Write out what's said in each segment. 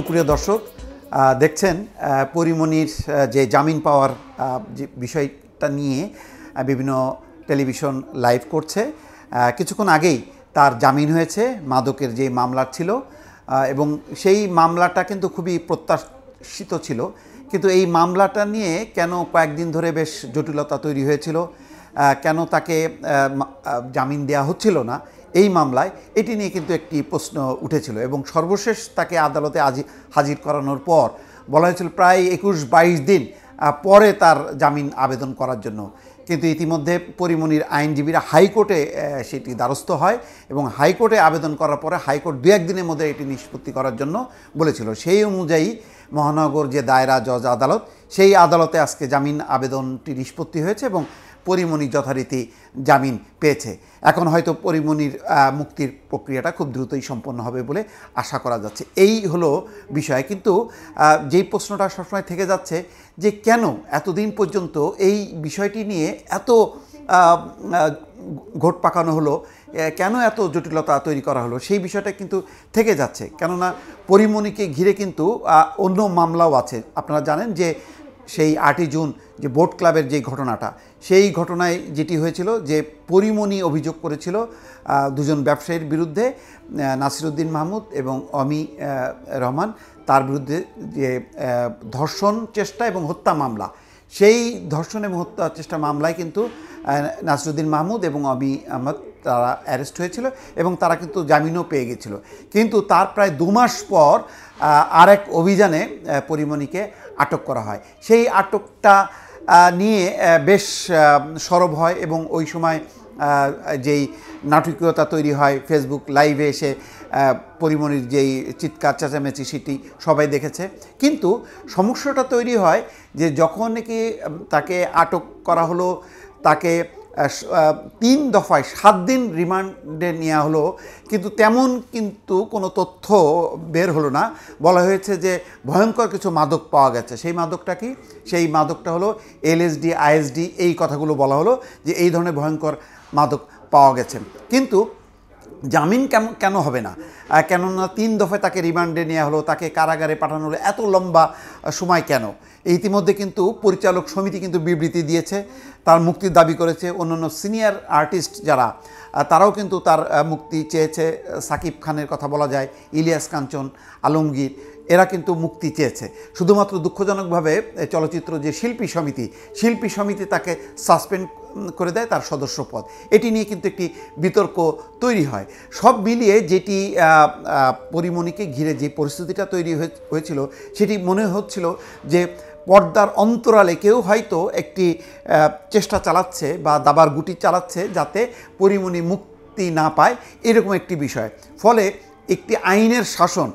সুপ্রিয় দর্শক দেখছেন পরিমণির যে জামিন পাওয়ার যে বিষয়টা নিয়ে বিভিন্ন টেলিভিশন লাইভ করছে। কিছুক্ষণ আগেই তার জামিন হয়েছে, মাদকের যে মামলা ছিল এবং সেই মামলাটা কিন্তু খুবই প্রত্যাশিত ছিল। কিন্তু এই মামলাটা নিয়ে কেন কয়েকদিন ধরে বেশ জটিলতা তৈরি হয়েছিল কেন তাকে জামিন দেওয়া হচ্ছিল না এই মামলায় এটি নিয়ে কিন্তু একটি প্রশ্ন উঠেছিল এবং সর্বশেষ তাকে আদালতে হাজির করানোর পর বলা হয়েছিল প্রায় একুশ বাইশ দিন পরে তার জামিন আবেদন করার জন্য। কিন্তু ইতিমধ্যে পরিমণির আইনজীবীরা হাইকোর্টে সেটি দ্বারস্থ হয় এবং হাইকোর্টে আবেদন করার পরে হাইকোর্ট দু একদিনের মধ্যে এটি নিষ্পত্তি করার জন্য বলেছিল। সেই অনুযায়ী মহানগর যে দায়রা জজ আদালত, সেই আদালতে আজকে জামিন আবেদনটি নিষ্পত্তি হয়েছে এবং পরিমণি যথারীতি জামিন পেয়েছে। এখন হয়তো পরিমণির মুক্তির প্রক্রিয়াটা খুব দ্রুতই সম্পন্ন হবে বলে আশা করা যাচ্ছে। এই হলো বিষয়। কিন্তু যেই প্রশ্নটা সবসময় থেকে যাচ্ছে যে কেন এতদিন পর্যন্ত এই বিষয়টি নিয়ে এত ঘোট পাকানো হলো কেন এত জটিলতা তৈরি করা হলো, সেই বিষয়টা কিন্তু থেকে যাচ্ছে। কেননা পরিমণিকে ঘিরে কিন্তু অন্য মামলাও আছে। আপনারা জানেন যে সেই আটই জুন যে বোট ক্লাবের যে ঘটনাটা, সেই ঘটনায় যেটি হয়েছিল যে পরিমণি অভিযোগ করেছিল দুজন ব্যবসায়ীর বিরুদ্ধে নাসিরুদ্দিন মাহমুদ এবং অমি রহমান, তার বিরুদ্ধে যে ধর্ষণ চেষ্টা এবং হত্যা মামলা। সেই ধর্ষণ এবং হত্যা চেষ্টা মামলায় কিন্তু নাসিরুদ্দিন মাহমুদ এবং অমি আহমদ তারা অ্যারেস্ট হয়েছিল এবং তারা কিন্তু জামিনও পেয়ে গেছিল। কিন্তু তার প্রায় দু মাস পর আরেক অভিযানে পরিমণিকে আটক করা হয়। সেই আটকটা নিয়ে বেশ সরব হয় এবং ওই সময় যেই নাটকীয়তা তৈরি হয় ফেসবুক লাইভে এসে পরিমণির যেই চিৎকার, চেঁচামেচি, সেটি সবাই দেখেছে। কিন্তু সমস্যাটা তৈরি হয় যে যখন নাকি তাকে আটক করা হলো, তাকে তিন দফায় সাত দিন রিমান্ডে নেওয়া হলো, কিন্তু তেমন কিন্তু কোনো তথ্য বের হলো না। বলা হয়েছে যে ভয়ঙ্কর কিছু মাদক পাওয়া গেছে। সেই মাদকটা কি? সেই মাদকটা হলো এলএসডি আইএসডি এই কথাগুলো বলা হলো যে এই ধরনের ভয়ঙ্কর মাদক পাওয়া গেছে। কিন্তু জামিন কেমন কেন হবে না? কেননা তিন দফায় তাকে রিমান্ডে নেওয়া হলো, তাকে কারাগারে পাঠানো হলো, এত লম্বা সময় কেন? ইতিমধ্যে কিন্তু পরিচালক সমিতি কিন্তু বিবৃতি দিয়েছে, তার মুক্তির দাবি করেছে অন্যান্য সিনিয়র আর্টিস্ট যারা তারাও কিন্তু তার মুক্তি চেয়েছে। সাকিব খানের কথা বলা যায়, ইলিয়াস কাঞ্চন, আলমগীর এরা কিন্তু মুক্তি চেয়েছে। শুধুমাত্র দুঃখজনকভাবে চলচ্চিত্র যে শিল্পী সমিতি শিল্পী সমিতি তাকে সাসপেন্ড করে দেয় তার সদস্য পদ এটি নিয়ে কিন্তু একটি বিতর্ক তৈরি হয়। সব মিলিয়ে যেটি পরিমণিকে ঘিরে যে পরিস্থিতিটা তৈরি হয়ে- হয়েছিল, সেটি মনে হচ্ছিল যে পর্দার অন্তরালে কেউ হয়তো একটি চেষ্টা চালাচ্ছে বা দাবার গুটি চালাচ্ছে যাতে পরিমণি মুক্তি না পায়, এরকম একটি বিষয়। ফলে একটি আইনের শাসন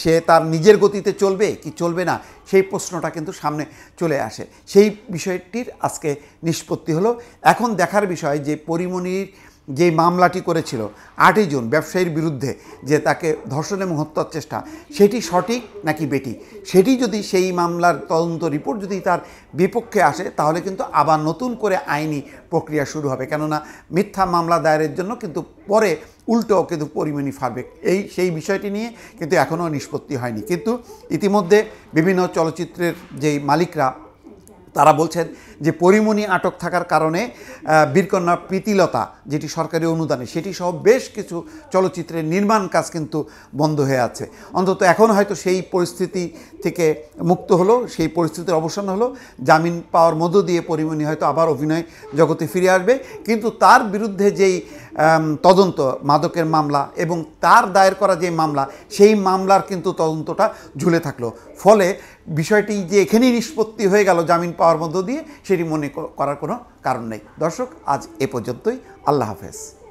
সে তার নিজের গতিতে চলবে কি চলবে না, সেই প্রশ্নটা কিন্তু সামনে চলে আসে। সেই বিষয়টির আজকে নিষ্পত্তি হলো। এখন দেখার বিষয় যে পরিমণির যে মামলাটি করেছিল আটই জুন ব্যবসায়ীর বিরুদ্ধে যে তাকে ধর্ষণ এবং হত্যার চেষ্টা, সেটি সঠিক নাকি বেটি? সেটি যদি সেই মামলার তদন্ত রিপোর্ট যদি তার বিপক্ষে আসে, তাহলে কিন্তু আবার নতুন করে আইনি প্রক্রিয়া শুরু হবে। কেননা মিথ্যা মামলা দায়েরের জন্য কিন্তু পরে উল্টো কিন্তু পরিমাণী ফারবে এই, সেই বিষয়টি নিয়ে কিন্তু এখনও নিষ্পত্তি হয়নি। কিন্তু ইতিমধ্যে বিভিন্ন চলচ্চিত্রের যেই মালিকরা তারা বলছেন যে পরিমণি আটক থাকার কারণে বীরকন্যা প্রীতিলতা, যেটি সরকারি অনুদানে, সেটি সহ বেশ কিছু চলচ্চিত্রের নির্মাণ কাজ কিন্তু বন্ধ হয়ে আছে। অন্তত এখন হয়তো সেই পরিস্থিতি থেকে মুক্ত হলো, সেই পরিস্থিতির অবসান হলো। জামিন পাওয়ার মধ্য দিয়ে পরিমণি হয়তো আবার অভিনয় জগতে ফিরে আসবে। কিন্তু তার বিরুদ্ধে যেই তদন্ত, মাদকের মামলা এবং তার দায়ের করা যে মামলা, সেই মামলার কিন্তু তদন্তটা ঝুলে থাকল। ফলে বিষয়টি যে এখানেই নিষ্পত্তি হয়ে গেল জামিন পাওয়ার মধ্য দিয়ে, সেটি মনে করার কোনো কারণ নেই। দর্শক, আজ এ পর্যন্তই। আল্লাহ হাফেজ।